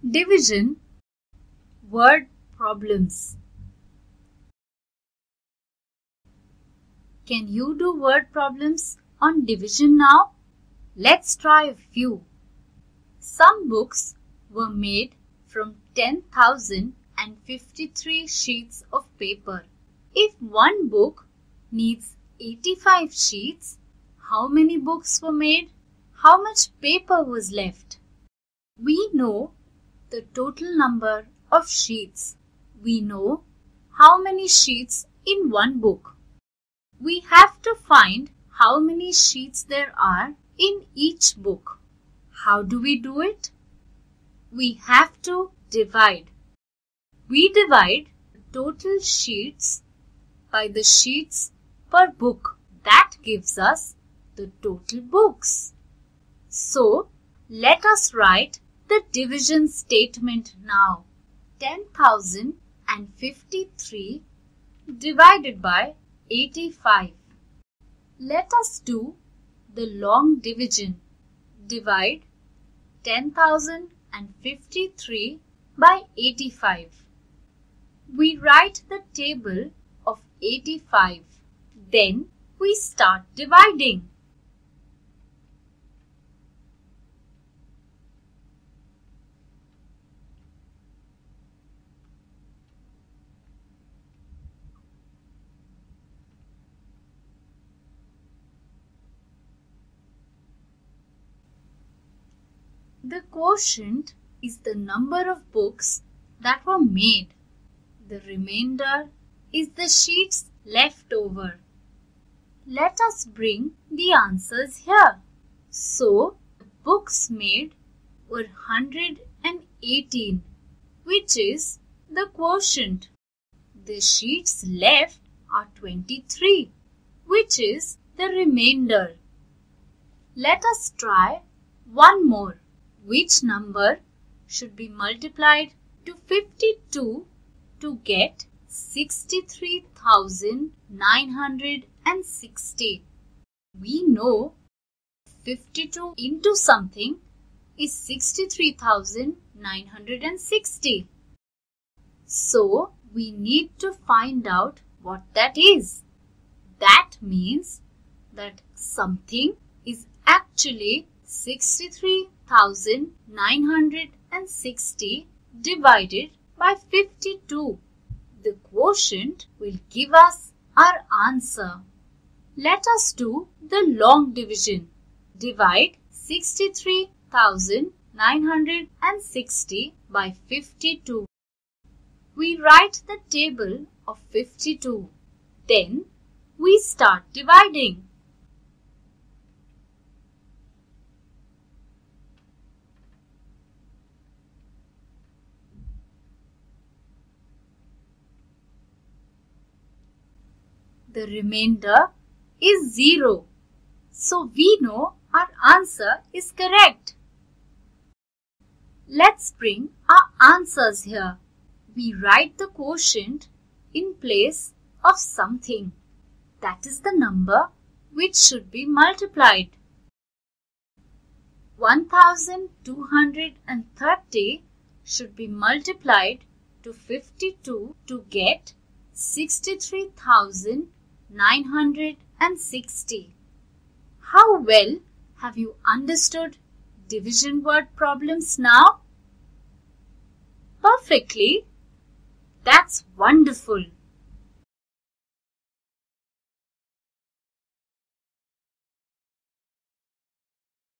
Division Word Problems Can you do word problems on division now? Let's try a few. Some books were made from 10,053 sheets of paper. If one book needs 85 sheets, how many books were made? How much paper was left? We know the total number of sheets. We know how many sheets in one book. We have to find how many sheets there are in each book. How do we do it? We have to divide. We divide total sheets by the sheets per book. That gives us the total books. So, let us write the division statement now. 10,053 divided by 85. Let us do the long division. Divide 10,053 by 85. We write the table of 85. Then we start dividing. The quotient is the number of books that were made. The remainder is the sheets left over. Let us bring the answers here. So, the books made were 118, which is the quotient. The sheets left are 23, which is the remainder. Let us try one more which number should be multiplied to 52 to get 63,960. We know 52 into something is 63,960. So, we need to find out what that is. That means that something is actually 63,960 divided by 52. The quotient will give us our answer. Let us do the long division. Divide 63,960 by 52. We write the table of 52. Then we start dividing. The remainder is 0. So we know our answer is correct. Let's bring our answers here. We write the quotient in place of something. That is the number which should be multiplied. 1230 should be multiplied to 52 to get 63,000 960. How well have you understood division word problems now? Perfectly. That's wonderful.